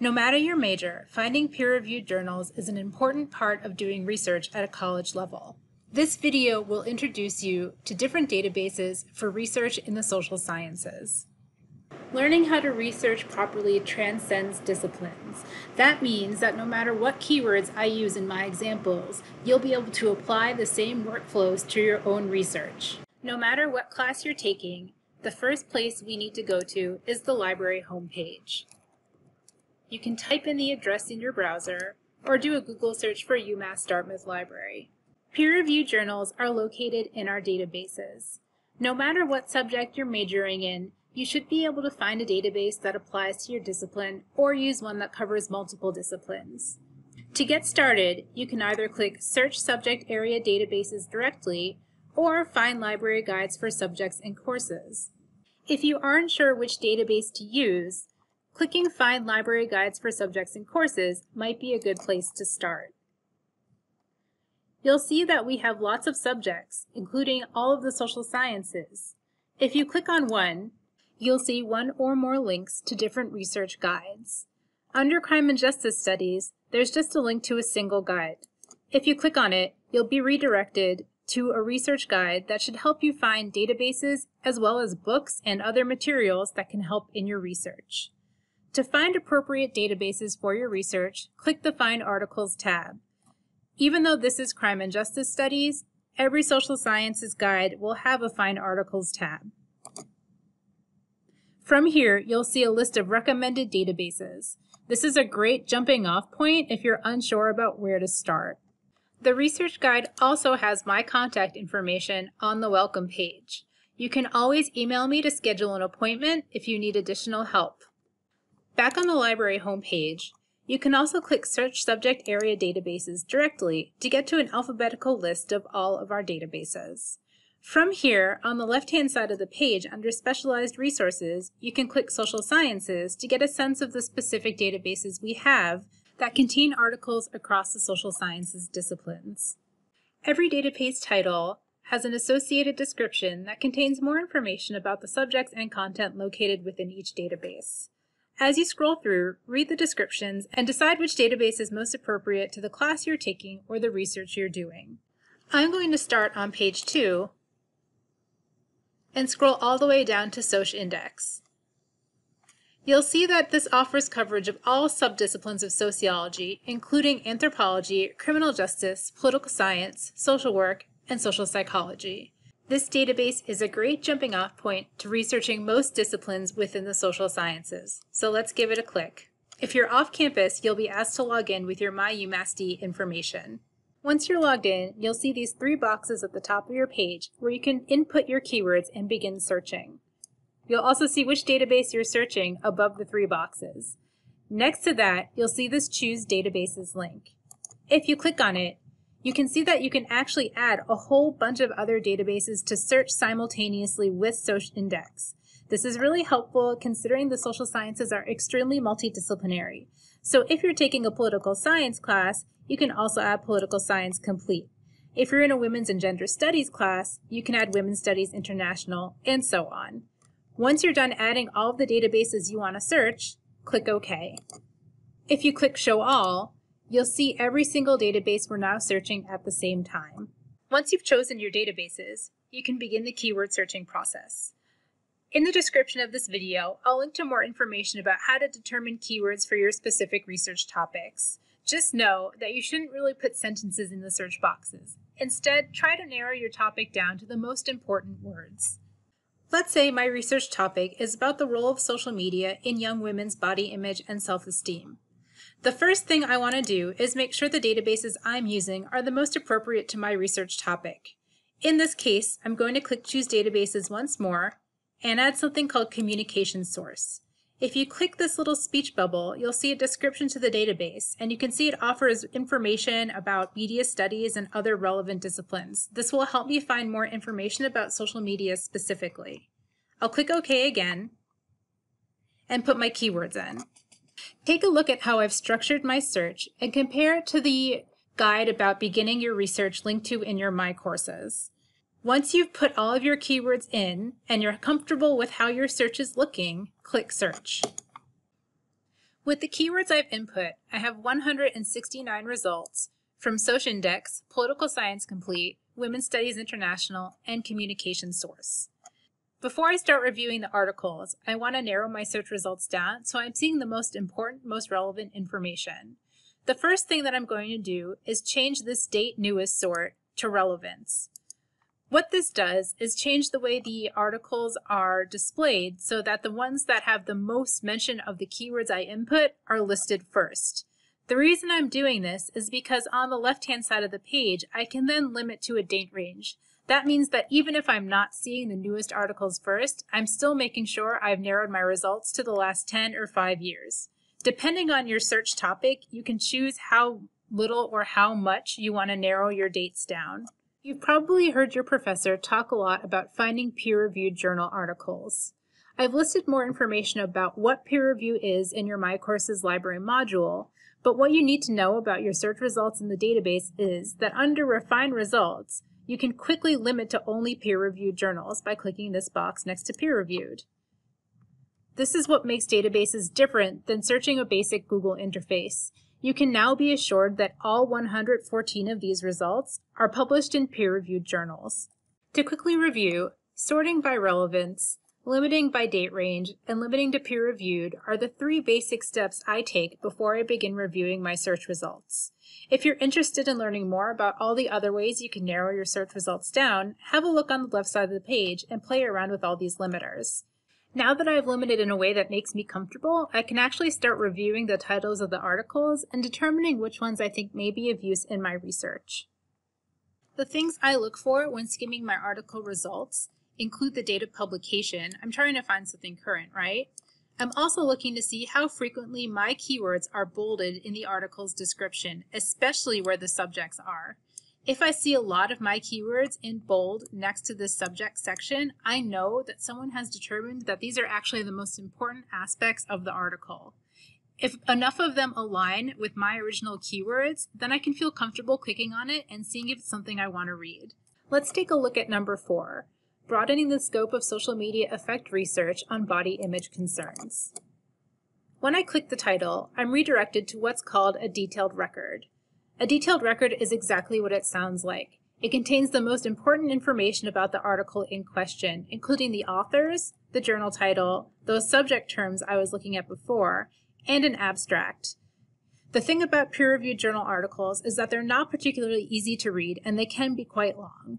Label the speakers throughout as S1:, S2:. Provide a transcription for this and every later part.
S1: No matter your major, finding peer-reviewed journals is an important part of doing research at a college level. This video will introduce you to different databases for research in the social sciences. Learning how to research properly transcends disciplines. That means that no matter what keywords I use in my examples, you'll be able to apply the same workflows to your own research. No matter what class you're taking, the first place we need to go to is the library homepage. You can type in the address in your browser or do a Google search for UMass Dartmouth Library. Peer-reviewed journals are located in our databases. No matter what subject you're majoring in, you should be able to find a database that applies to your discipline or use one that covers multiple disciplines. To get started, you can either click Search Subject Area Databases directly or find library guides for subjects and courses. If you aren't sure which database to use, clicking Find Library Guides for Subjects and Courses might be a good place to start. You'll see that we have lots of subjects, including all of the social sciences. If you click on one, you'll see one or more links to different research guides. Under Crime and Justice Studies, there's just a link to a single guide. If you click on it, you'll be redirected to a research guide that should help you find databases as well as books and other materials that can help in your research. To find appropriate databases for your research, click the Find Articles tab. Even though this is Crime and Justice Studies, every social sciences guide will have a Find Articles tab. From here, you'll see a list of recommended databases. This is a great jumping off point if you're unsure about where to start. The research guide also has my contact information on the welcome page. You can always email me to schedule an appointment if you need additional help. Back on the library homepage, you can also click Search Subject Area Databases directly to get to an alphabetical list of all of our databases. From here, on the left-hand side of the page under Specialized Resources, you can click Social Sciences to get a sense of the specific databases we have that contain articles across the social sciences disciplines. Every database title has an associated description that contains more information about the subjects and content located within each database. As you scroll through, read the descriptions and decide which database is most appropriate to the class you're taking or the research you're doing. I'm going to start on page 2 and scroll all the way down to SocIndex. You'll see that this offers coverage of all subdisciplines of sociology, including anthropology, criminal justice, political science, social work, and social psychology. This database is a great jumping off point to researching most disciplines within the social sciences, so let's give it a click. If you're off campus, you'll be asked to log in with your MyUMassD information. Once you're logged in, you'll see these three boxes at the top of your page where you can input your keywords and begin searching. You'll also see which database you're searching above the three boxes. Next to that, you'll see this Choose Databases link. If you click on it, you can see that you can actually add a whole bunch of other databases to search simultaneously with SocIndex. This is really helpful considering the social sciences are extremely multidisciplinary. So if you're taking a political science class, you can also add Political Science Complete. If you're in a Women's and Gender Studies class, you can add Women's Studies International, and so on. Once you're done adding all of the databases you want to search, click OK. If you click Show All, you'll see every single database we're now searching at the same time. Once you've chosen your databases, you can begin the keyword searching process. In the description of this video, I'll link to more information about how to determine keywords for your specific research topics. Just know that you shouldn't really put sentences in the search boxes. Instead, try to narrow your topic down to the most important words. Let's say my research topic is about the role of social media in young women's body image and self-esteem. The first thing I want to do is make sure the databases I'm using are the most appropriate to my research topic. In this case, I'm going to click Choose Databases once more and add something called Communication Source. If you click this little speech bubble, you'll see a description to the database, and you can see it offers information about media studies and other relevant disciplines. This will help me find more information about social media specifically. I'll click OK again and put my keywords in. Take a look at how I've structured my search and compare it to the guide about beginning your research linked to in your My Courses. Once you've put all of your keywords in and you're comfortable with how your search is looking, click Search. With the keywords I've input, I have 169 results from SocIndex, Political Science Complete, Women's Studies International, and Communication Source. Before I start reviewing the articles, I want to narrow my search results down so I'm seeing the most important, most relevant information. The first thing that I'm going to do is change this date newest sort to relevance. What this does is change the way the articles are displayed so that the ones that have the most mention of the keywords I input are listed first. The reason I'm doing this is because on the left-hand side of the page, I can then limit to a date range. That means that even if I'm not seeing the newest articles first, I'm still making sure I've narrowed my results to the last 10 or 5 years. Depending on your search topic, you can choose how little or how much you want to narrow your dates down. You've probably heard your professor talk a lot about finding peer-reviewed journal articles. I've listed more information about what peer review is in your My Courses library module, but what you need to know about your search results in the database is that under Refine Results, you can quickly limit to only peer-reviewed journals by clicking this box next to peer-reviewed. This is what makes databases different than searching a basic Google interface. You can now be assured that all 114 of these results are published in peer-reviewed journals. To quickly review, sorting by relevance, limiting by date range, and limiting to peer-reviewed are the three basic steps I take before I begin reviewing my search results. If you're interested in learning more about all the other ways you can narrow your search results down, have a look on the left side of the page and play around with all these limiters. Now that I've limited in a way that makes me comfortable, I can actually start reviewing the titles of the articles and determining which ones I think may be of use in my research. The things I look for when skimming my article results include the date of publication. I'm trying to find something current, right? I'm also looking to see how frequently my keywords are bolded in the article's description, especially where the subjects are. If I see a lot of my keywords in bold next to the subject section, I know that someone has determined that these are actually the most important aspects of the article. If enough of them align with my original keywords, then I can feel comfortable clicking on it and seeing if it's something I want to read. Let's take a look at number four, broadening the scope of social media effect research on body image concerns. When I click the title, I'm redirected to what's called a detailed record. A detailed record is exactly what it sounds like. It contains the most important information about the article in question, including the authors, the journal title, those subject terms I was looking at before, and an abstract. The thing about peer-reviewed journal articles is that they're not particularly easy to read and they can be quite long.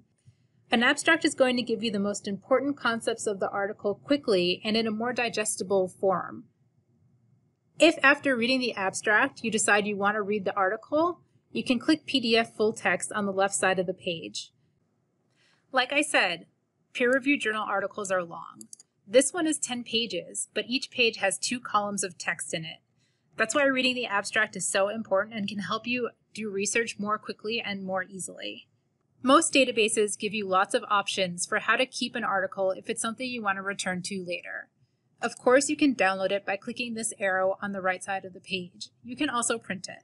S1: An abstract is going to give you the most important concepts of the article quickly and in a more digestible form. If after reading the abstract you decide you want to read the article, you can click PDF full text on the left side of the page. Like I said, peer-reviewed journal articles are long. This one is 10 pages, but each page has two columns of text in it. That's why reading the abstract is so important and can help you do research more quickly and more easily. Most databases give you lots of options for how to keep an article if it's something you want to return to later. Of course, you can download it by clicking this arrow on the right side of the page. You can also print it.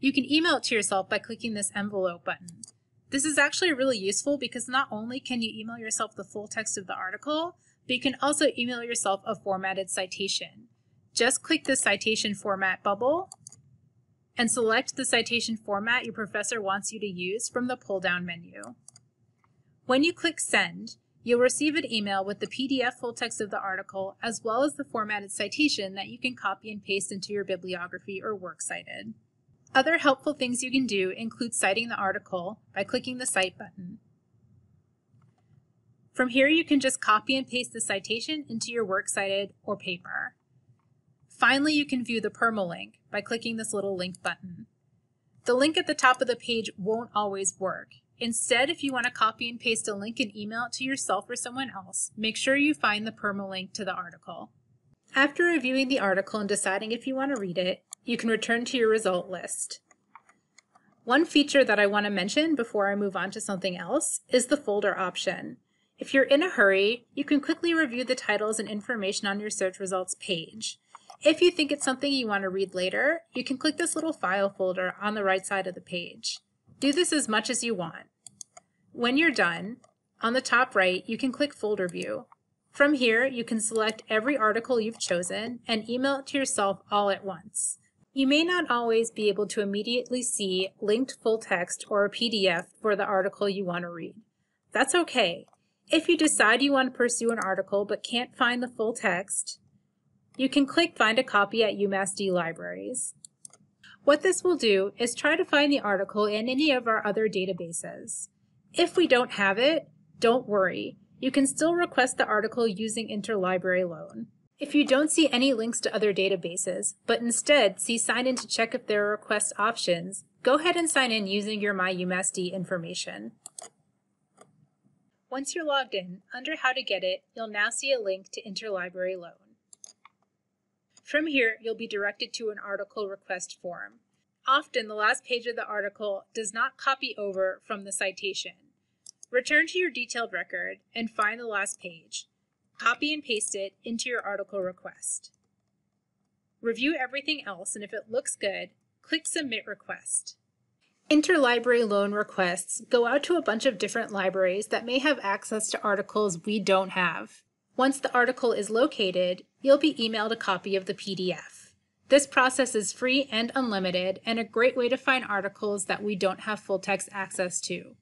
S1: You can email it to yourself by clicking this envelope button. This is actually really useful because not only can you email yourself the full text of the article, but you can also email yourself a formatted citation. Just click the citation format bubble and select the citation format your professor wants you to use from the pull-down menu. When you click send, you'll receive an email with the PDF full text of the article as well as the formatted citation that you can copy and paste into your bibliography or works cited. Other helpful things you can do include citing the article by clicking the Cite button. From here, you can just copy and paste the citation into your works cited or paper. Finally, you can view the permalink by clicking this little link button. The link at the top of the page won't always work. Instead, if you want to copy and paste a link and email it to yourself or someone else, make sure you find the permalink to the article. After reviewing the article and deciding if you want to read it, you can return to your result list. One feature that I want to mention before I move on to something else is the folder option. If you're in a hurry, you can quickly review the titles and information on your search results page. If you think it's something you want to read later, you can click this little file folder on the right side of the page. Do this as much as you want. When you're done, on the top right, you can click Folder View. From here, you can select every article you've chosen and email it to yourself all at once. You may not always be able to immediately see linked full text or a PDF for the article you want to read. That's okay. If you decide you want to pursue an article but can't find the full text, you can click Find a Copy at UMass D Libraries. What this will do is try to find the article in any of our other databases. If we don't have it, don't worry. You can still request the article using Interlibrary Loan. If you don't see any links to other databases, but instead see sign in to check if there are request options, go ahead and sign in using your MyUMassD information. Once you're logged in, under How to Get It, you'll now see a link to Interlibrary Loan. From here, you'll be directed to an article request form. Often, the last page of the article does not copy over from the citation. Return to your detailed record and find the last page. Copy and paste it into your article request. Review everything else, and if it looks good, click Submit Request. Interlibrary loan requests go out to a bunch of different libraries that may have access to articles we don't have. Once the article is located, you'll be emailed a copy of the PDF. This process is free and unlimited and a great way to find articles that we don't have full text access to.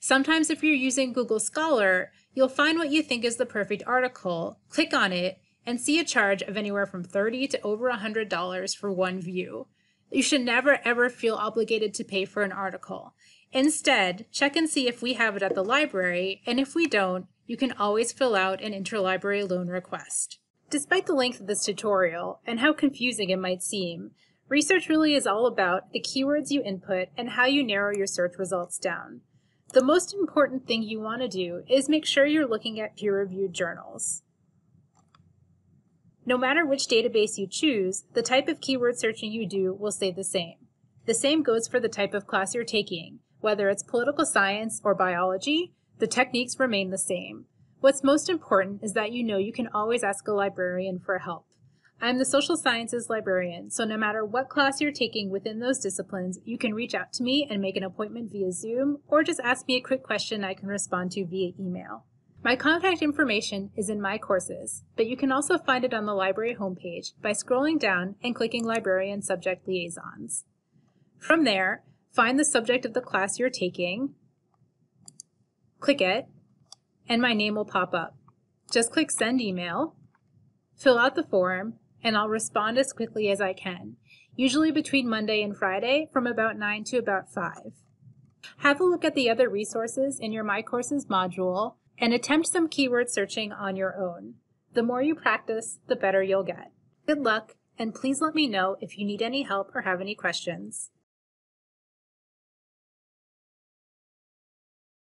S1: Sometimes if you're using Google Scholar, you'll find what you think is the perfect article, click on it, and see a charge of anywhere from 30 to over $100 for one view. You should never ever feel obligated to pay for an article. Instead, check and see if we have it at the library, and if we don't, you can always fill out an interlibrary loan request. Despite the length of this tutorial and how confusing it might seem, research really is all about the keywords you input and how you narrow your search results down. The most important thing you want to do is make sure you're looking at peer-reviewed journals. No matter which database you choose, the type of keyword searching you do will stay the same. The same goes for the type of class you're taking. Whether it's political science or biology, the techniques remain the same. What's most important is that you know you can always ask a librarian for help. I'm the social sciences librarian, so no matter what class you're taking within those disciplines, you can reach out to me and make an appointment via Zoom, or just ask me a quick question I can respond to via email. My contact information is in my courses, but you can also find it on the library homepage by scrolling down and clicking Librarian Subject Liaisons. From there, find the subject of the class you're taking, click it, and my name will pop up. Just click Send Email, fill out the form, and I'll respond as quickly as I can, usually between Monday and Friday from about 9 to about 5. Have a look at the other resources in your My Courses module and attempt some keyword searching on your own. The more you practice, the better you'll get. Good luck, and please let me know if you need any help or have any questions.